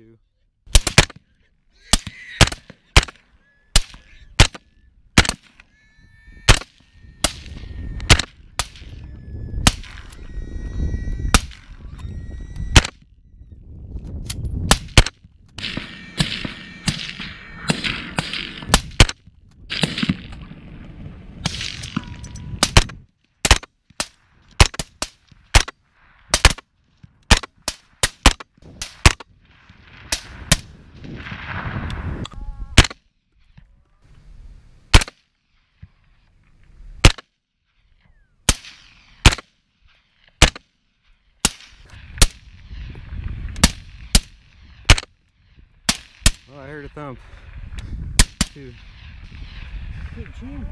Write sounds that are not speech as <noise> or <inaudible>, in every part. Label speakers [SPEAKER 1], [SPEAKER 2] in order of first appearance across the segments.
[SPEAKER 1] Two. I thump. Two.
[SPEAKER 2] Good jam.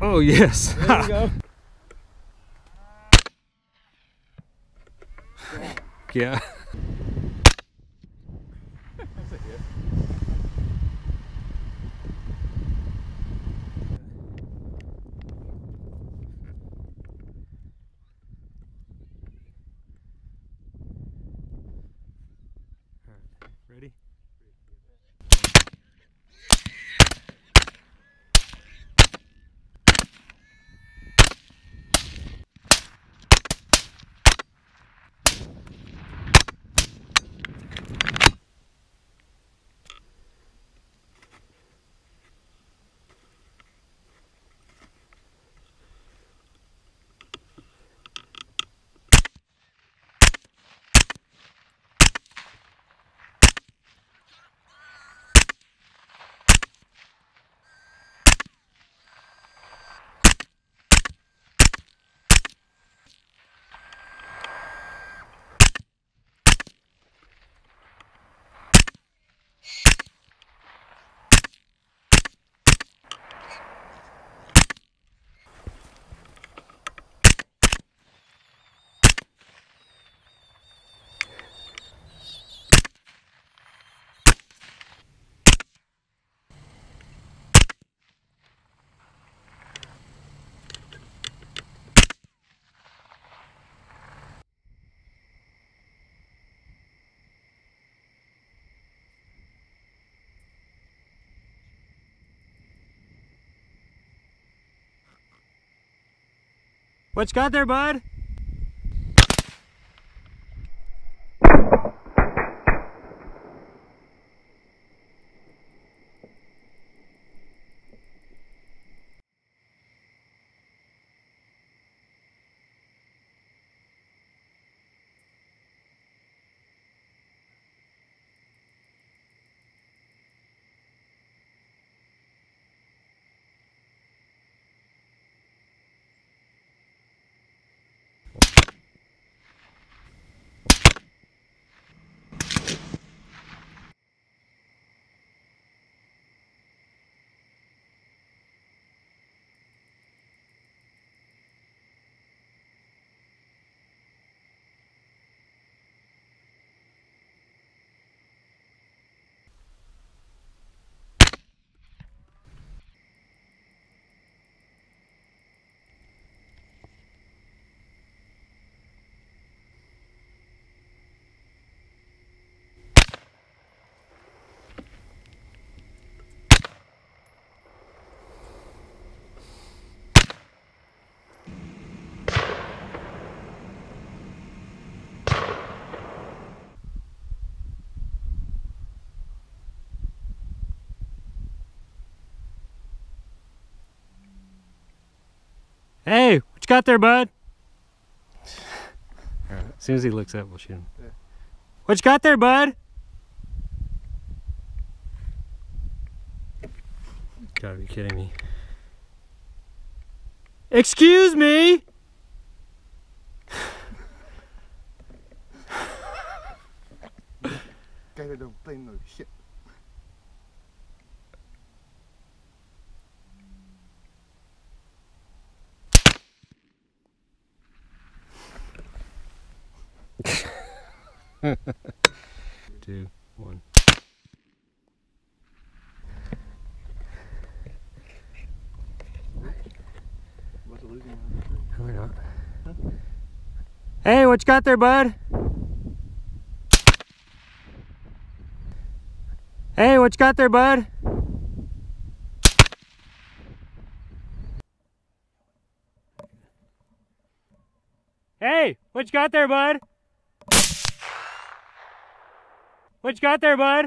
[SPEAKER 1] Oh yes.
[SPEAKER 2] There you go. <laughs>
[SPEAKER 1] yeah. What you got there, bud? Hey, what you got there, bud? As soon as he looks up, we'll shoot him. What you got there, bud? Gotta be kidding me. Excuse me!
[SPEAKER 2] Tiên rồi shit.
[SPEAKER 1] Two, one. No, we're not. Hey, what you got there, bud? Hey, what you got there, bud? Hey, what you got there, bud? What you got there, bud?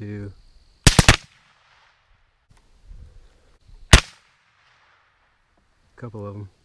[SPEAKER 3] Two.
[SPEAKER 1] Couple of them.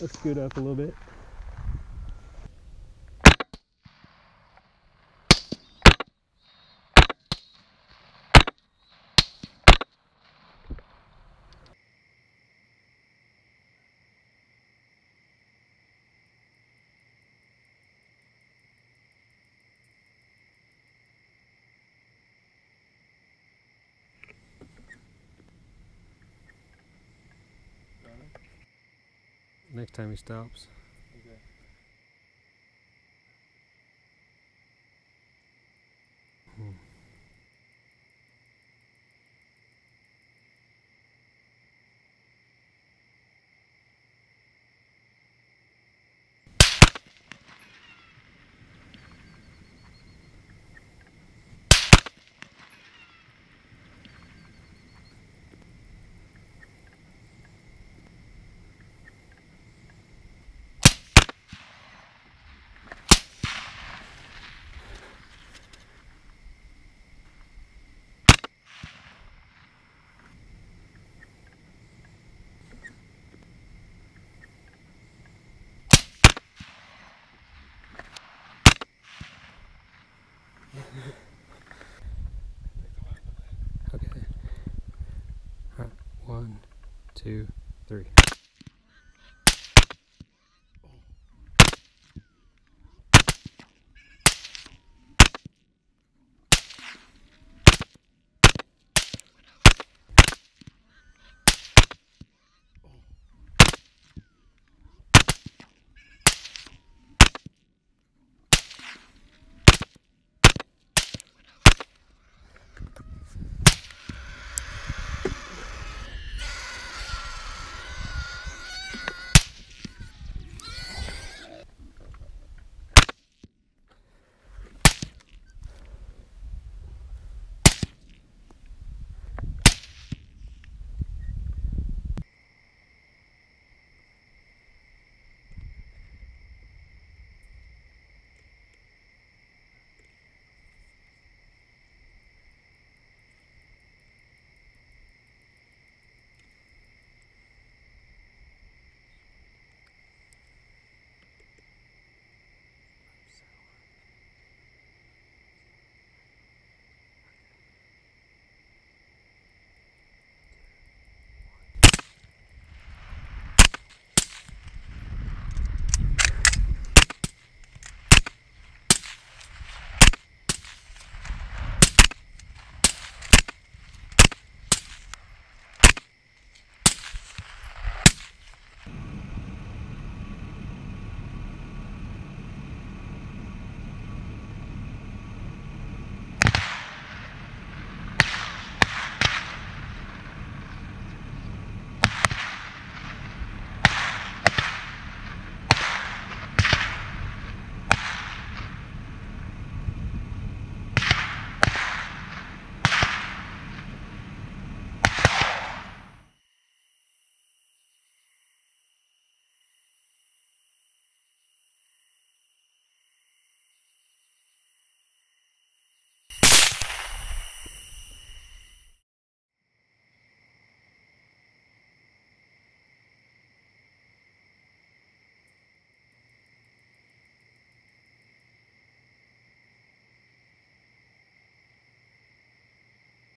[SPEAKER 2] Let's scoot up a little bit. Next time he stops.
[SPEAKER 1] Okay. Alright, one, two, three.